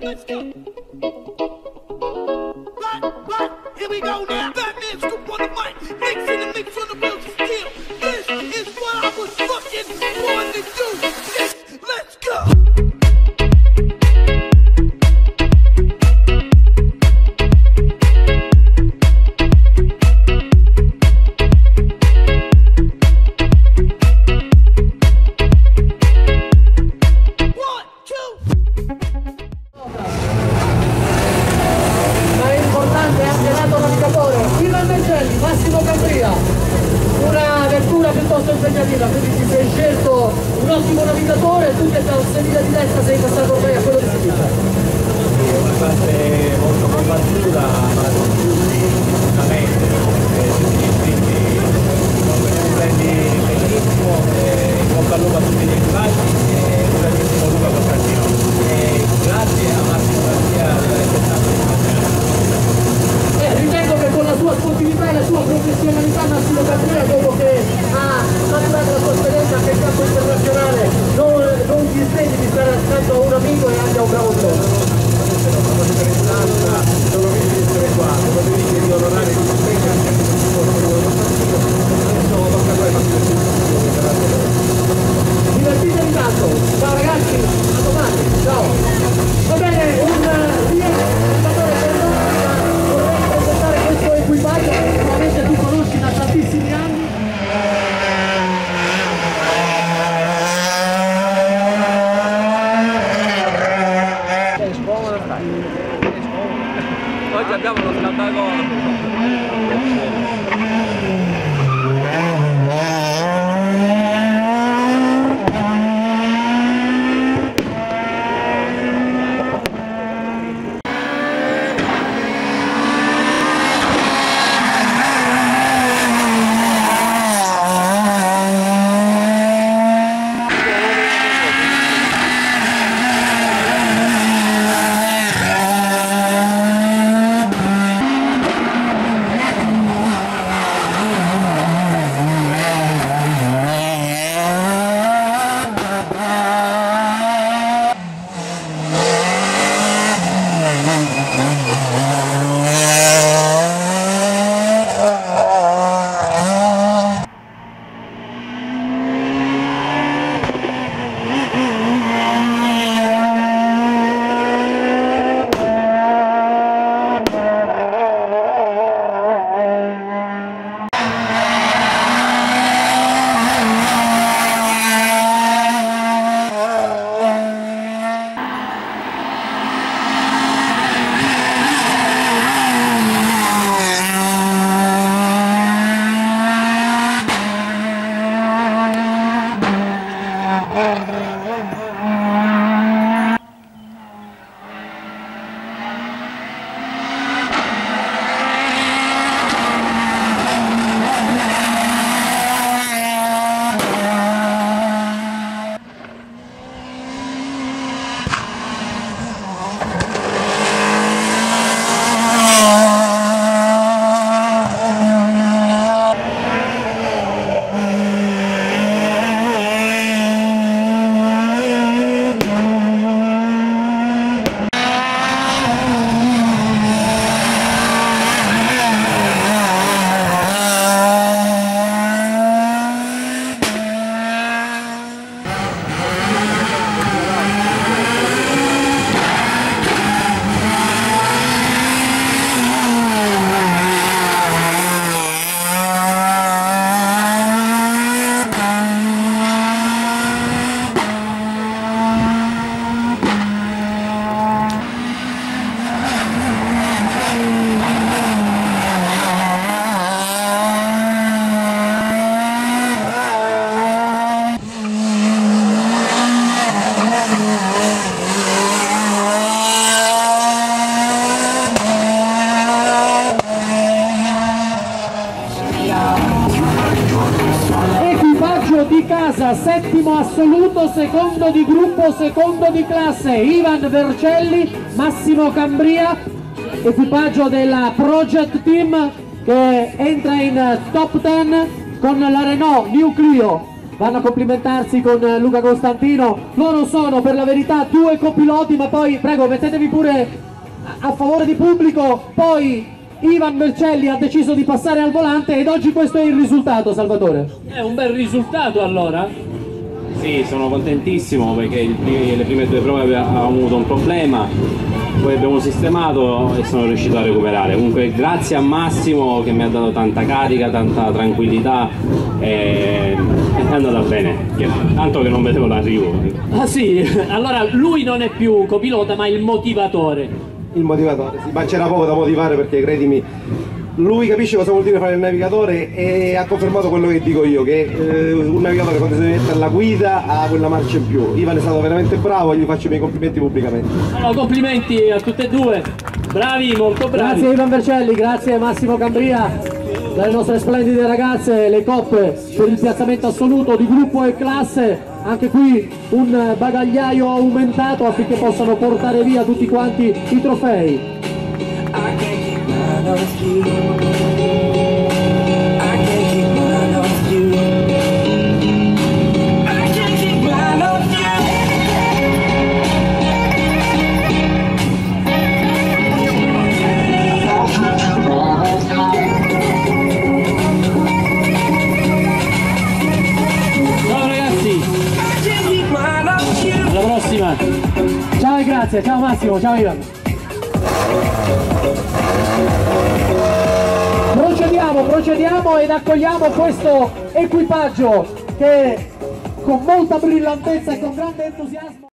Let's go. Here we go now. The mic. Mix in the mix on the wheels steel. This is what I was fucking born to do. Navigatore, tu che dal sedile di destra sei passato ormai a quello di sinistra. una di casa, settimo assoluto, secondo di gruppo, secondo di classe, Ivan Vercelli, Massimo Cambria, equipaggio della Project Team che entra in top 10 con la Renault New Clio vanno a complimentarsi con Luca Costantino. Loro sono per la verità due copiloti, ma poi prego mettetevi pure a favore di pubblico. Poi Ivan Vercelli ha deciso di passare al volante ed oggi questo è il risultato, Salvatore. È un bel risultato allora? Sì, sono contentissimo perché il primi- le prime due prove avevamo avuto un problema, poi abbiamo sistemato e sono riuscito a recuperare. Comunque grazie a Massimo che mi ha dato tanta carica, tanta tranquillità e è andata bene, tanto che non vedevo l'arrivo. Ah sì, allora lui non è più copilota ma il motivatore. Il motivatore, sì, ma c'era poco da motivare perché credimi, lui capisce cosa vuol dire fare il navigatore e ha confermato quello che dico io, che eh, un navigatore quando si mette alla guida ha quella marcia in più. Ivan è stato veramente bravo e gli faccio i miei complimenti pubblicamente. Allora complimenti a tutte e due, bravi, molto bravi. Grazie Ivan Vercelli, grazie Massimo Cambria, dalle nostre splendide ragazze, le coppe per il piazzamento assoluto di gruppo e classe. Anche qui un bagagliaio aumentato affinché possano portare via tutti quanti i trofei. Grazie, ciao Massimo, ciao Ivan. Procediamo, procediamo ed accogliamo questo equipaggio che con molta brillantezza e con grande entusiasmo